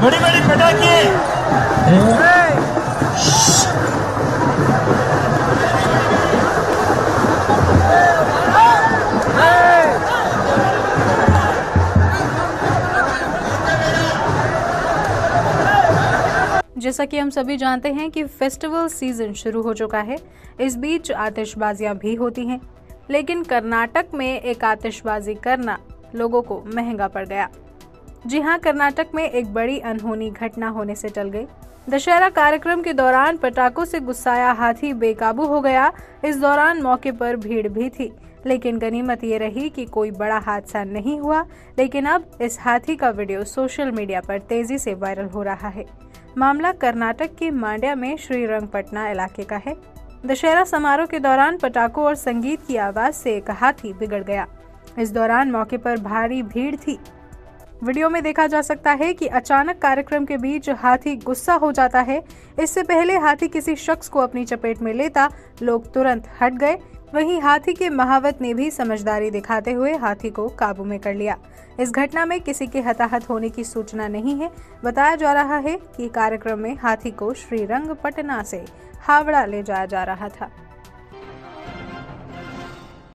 बड़ी बड़ी पटाखे। जैसा कि हम सभी जानते हैं कि फेस्टिवल सीज़न शुरू हो चुका है। इस बीच आतिशबाजियाँ भी होती हैं, लेकिन कर्नाटक में एक आतिशबाजी करना लोगों को महँगा पड़ गया। जी हाँ, कर्नाटक में एक बड़ी अनहोनी घटना होने से टल गई। दशहरा कार्यक्रम के दौरान पटाखों से गुस्साया हाथी बेकाबू हो गया। इस दौरान मौके पर भीड़ भी थी, लेकिन गनीमत ये रही कि कोई बड़ा हादसा नहीं हुआ। लेकिन अब इस हाथी का वीडियो सोशल मीडिया पर तेज़ी से वायरल हो रहा है। मामला कर्नाटक के मांड्या में श्री श्रीरंगपटना इलाके का है। दशहरा समारोह के दौरान पटाखों और संगीत की आवाज़ से एक हाथी बिगड़ गया। इस दौरान मौके पर भारी भीड़ थी। वीडियो में देखा जा सकता है कि अचानक कार्यक्रम के बीच हाथी गुस्सा हो जाता है। इससे पहले हाथी किसी शख्स को अपनी चपेट में लेता, लोग तुरंत हट गए। वहीं हाथी के महावत ने भी समझदारी दिखाते हुए हाथी को काबू में कर लिया। इस घटना में किसी के हताहत होने की सूचना नहीं है। बताया जा रहा है कि कार्यक्रम में हाथी को श्रीरंग पटना से हावड़ा ले जाया जा रहा था।